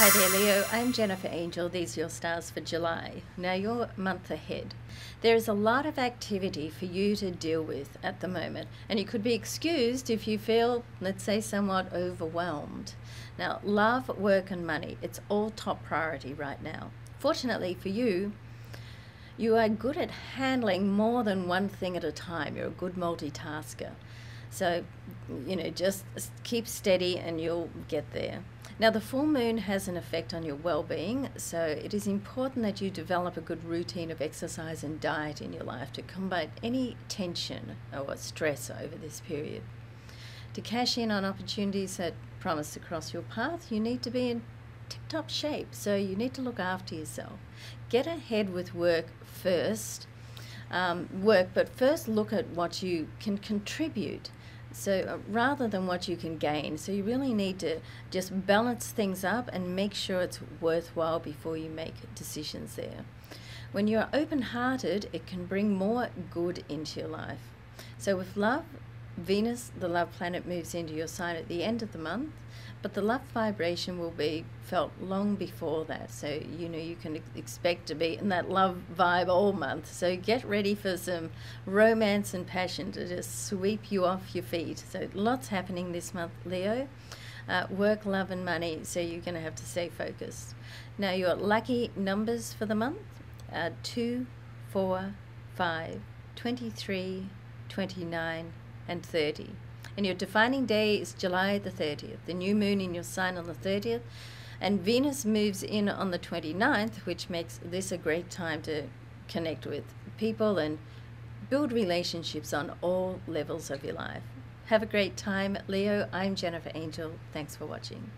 Hi there, Leo. I'm Jennifer Angel. These are your stars for July. Now, your month ahead. There is a lot of activity for you to deal with at the moment, and you could be excused if you feel, let's say, somewhat overwhelmed. Now, love, work, and money, it's all top priority right now. Fortunately for you, you are good at handling more than one thing at a time. You're a good multitasker. So, you know, just keep steady and you'll get there. Now, the full moon has an effect on your well being, so it is important that you develop a good routine of exercise and diet in your life to combat any tension or stress over this period. To cash in on opportunities that promise to cross your path, you need to be in tip top shape, so you need to look after yourself. Get ahead with work first. Um, work, but first look at what you can contribute so uh, rather than what you can gain, so you really need to just balance things up and make sure it's worthwhile before you make decisions there. When you're open hearted, it can bring more good into your life. So with love, Venus, the love planet, moves into your sign at the end of the month, but the love vibration will be felt long before that. So, you know, you can expect to be in that love vibe all month. So, get ready for some romance and passion to just sweep you off your feet. So, lots happening this month, Leo. Uh, work, love, and money. So, you're going to have to stay focused. Now, your lucky numbers for the month are 2, 4, 5, 23, 29, and 30. And your defining day is July the 30th, the new moon in your sign on the 30th. And Venus moves in on the 29th, which makes this a great time to connect with people and build relationships on all levels of your life. Have a great time, Leo. I'm Jennifer Angel. Thanks for watching.